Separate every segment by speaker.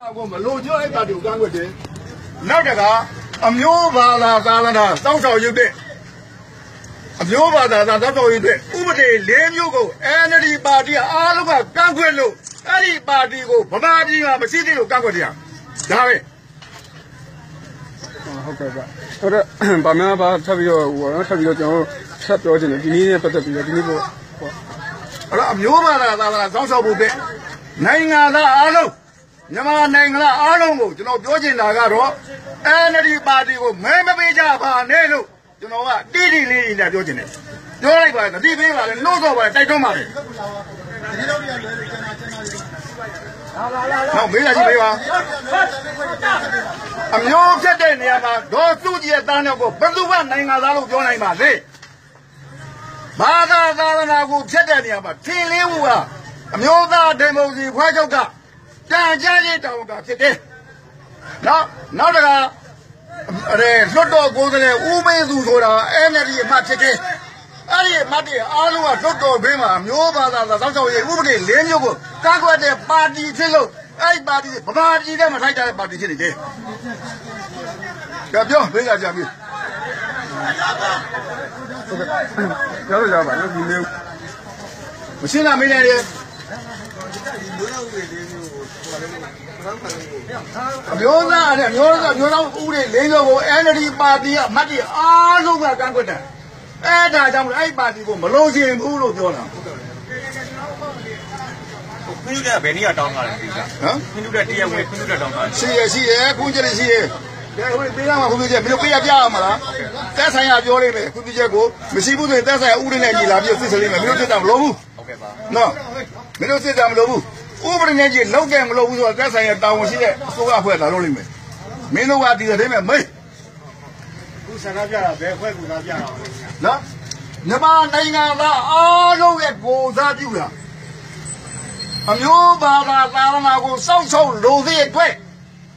Speaker 1: ကိုမလို့ကျွအဲ့ပါတူကန့်ွက်တယ်နောက်တကအမျိုးဘာသာသာသနာစောင့်ရှောက်ရုပ်တဲ့အမျိုးဘာသာသာစောင့်ရှောက်ရုပ်တဲ့ဥပဒေ၄မျိုးကို NLD ပါတီအားလုံးကကန့်ကွက်လို့အဲ့ဒီပါတီကိုဗမာပြည်ကမရှိသေးလို့ကန့်ကွက်တရားဒါပဲ
Speaker 2: ဟုတ်ကဲ့ပါအဲ့တော့ဗာများဘာထပ်ပြီးတော့ဟိုနော်ထပ်ပြီးတော့ကျွန်တော်ဆက်ပြောချင်တယ်ဒီနေ့နဲ့ပတ်သက်ပြီးတော့ဒီနေ့ပေါ့ဟော
Speaker 1: အဲ့တော့အမျိုးဘာသာသာသနာစောင့်ရှောက်ဖို့တဲ့နိုင်ငံသားအားလုံး မြန်မာနိုင်ငံသားအားလုံးကိုကျွန်တော်ပြောချင်တာကတော့ NLD ပါတီကိုမဲမပေးကြပါနဲ့လို့ကျွန်တော်ကတိတိလေးလေးနဲ့ပြောချင်တယ်ပြောလိုက်ပါတတိပေးပါလေနှုတ်တော့ပါတိုက်တွန်းပါလေဟုတ်မေးရရှိပေးပါအမျိုးဖြစ်တဲ့နေရာမှာဒေါ်စုကြည်ရဲ့တားနောက်ကိုဘယ်သူကနိုင်ငံသားလို့ပြောနိုင်ပါလဲဘာသာသာသနာကိုဖြစ်တဲ့နေရာမှာထင်လင်းမှုကအမျိုးသားဒီမိုကရေစီဖွဲ့ချုပ်က တန်ကြရေးတောင်းတာဖြစ်တယ်နောက်နောက်တကအဲလွတ်တော်ကိုယ်စားလှယ်ဦးမေသူဆိုတာ NLD အမှတ်ဖြစ်တယ်အဲ့ဒီအမှတ်တွေအားလုံးကလွတ်တော်ဘေးမှာမျိုးဘာသာသာစောင့်ရှောက်ရေးဥပဒေ၄မျိုးကိုကန့်ကွက်တဲ့ပါတီဖြစ်လို့အဲ့ဒီပါတီဗမာပြည်ထဲမှာထိုက်တဲ့ပါတီဖြစ်နေတယ်ကြပြောဘေးကကြပြီ
Speaker 2: ရတော့ရပါနော်ဒီနေ့
Speaker 1: မရှင်းတာမင်းလည်း အမျိုးသားနဲ့အမျိုးသားမျိုးသားဥပဒေ၄မျိုးကို NLD ပါတီကအမှတ်တွေအားလုံးကကန့်ကွက်တယ်အဲ့ဒါကြောင့်အဲ့ဒီပါတီကိုမလို့ချင်ဘူးလို့ပြောတာ
Speaker 3: ခွင့်ပြုတဲ့ဘယ်နည်းကတောင်းထားလဲဒီက
Speaker 1: ဟမ်
Speaker 3: ခွင့်ပြုတဲ့တရားဝင်ခွင့်ပြုတဲ့တောင်းထားတယ်
Speaker 1: ရှိရရှိရခုကျတယ်ရှိရကဲဟိုပေးရမှာခုပြချက်မင်းတို့ပေးရပြရမှာလားတက်ဆိုင်ရပြောလိမ့်မယ်ခုပြချက်ကိုမရှိဘူးဆိုရင်တက်ဆိုင်ရဥပဒေနဲ့ညီလာပြီးစစ်စလိမ့်မယ်မင်းတို့စစ်တာမလို့ဘူး
Speaker 3: ဟုတ်ကဲ့ပါ
Speaker 1: နော် မင်းတို့စစ်တာမလို့ဘူးဥပဒေနဲ့ကြီးလောက်ကဲမလို့ဘူးဆိုတော့တက်ဆိုင်ရတာဝန်ရှိတဲ့အစိုးရအဖွဲ့လာလို့လိမ့်မယ်မင်းတို့ကဒီတဲ့မဲ့မေး
Speaker 3: ခုဆန္ဒပြတာဘယ်ခွဲကူတာပြတာလဲ
Speaker 1: နော်မြန်မာနိုင်ငံသားအားလုံးရဲ့ကိုယ်စားပြုတာအမျိုးဘာသာသာသနာကိုစောင့်ရှောက်လိုသေးတဲ့အတွက်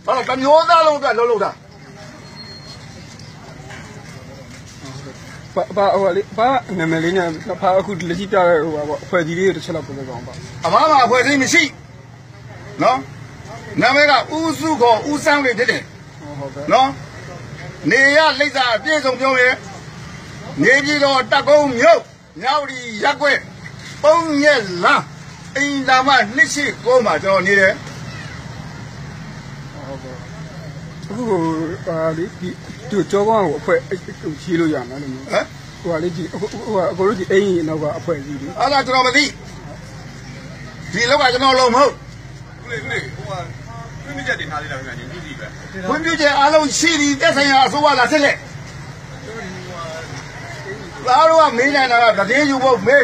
Speaker 1: ဘာလို့ကမျိုးသားလုံးအတွက်လှုပ်လှုပ်တာ
Speaker 2: ဘာဘာဟိုလေဘာနာမည်လေးနဲ့ဘာအခုလက်ရှိပြတဲ့ဟိုပါပေါ့အဖွဲ့ကြီးလေးတစ်ချက်လောက်ပြောပြပါအောင်ပါ
Speaker 1: အမားမှာအဖွဲ့အစည်းမရှိနော်နာမည်ကဦးစုခေါ်ဦးစန်းလေးဖြစ်တယ်
Speaker 2: ဟုတ်ကဲ့
Speaker 1: နော်နေရလိမ့်စာအပြည့်စုံပြောရင်နေပြည်တော်တက်ကုန်းမြို့မြောက်ဒီရက်ွက်ပုံရက်လမ်းအိမ်သာမနှစ်ရှိကိုမှာကျွန်တော်နေတယ်
Speaker 2: ဟုတ်ကဲ့ အခုဟိုဟာလေဒီသူကြောကောင်းကိုအဖွဲ့ဟိုချီးလို့ရမှာလို့မျိုး
Speaker 1: ဟမ်
Speaker 2: ဟိုဟာလေဒီဟိုဟာအကိုတို့ဒီအိမ်နောက်ကအဖွဲ့ကြီးလေ
Speaker 1: အဲ့ဒါကျွန်တော်မသိဒီလောက်ကကျွန်တော်လုံးမဟုတ်
Speaker 3: ခုလေခုလေဟိုကခွင့်ပြုချက်တင်ထားသေးတာခင်ဗျာညီကြီးပဲ
Speaker 1: ခွင့်ပြုချက်အားလုံးရှိသည်တက်ဆိုင်ရာအစိုးရလာဆက်လက်သားတို့ကမေးနေတာကတည်င်းယူဖို့မေး